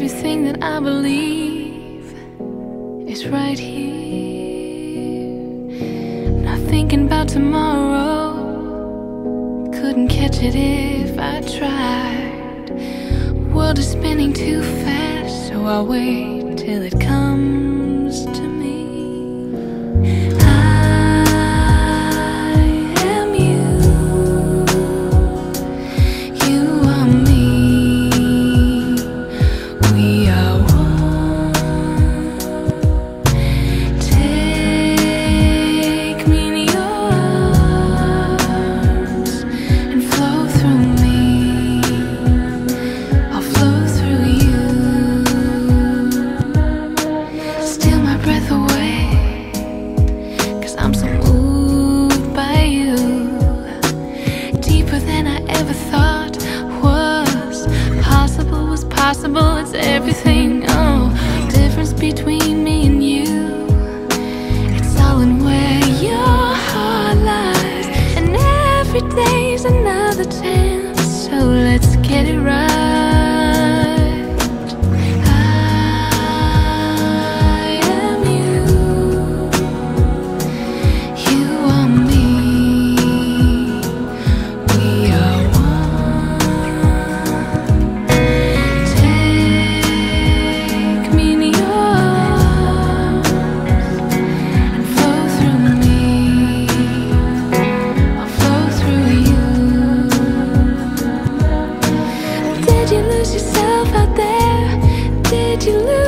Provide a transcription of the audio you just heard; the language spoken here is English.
Everything that I believe is right here. Not thinking about tomorrow. Couldn't catch it if I tried. World is spinning too fast, so I'll wait till it comes to me. between me and you. you lose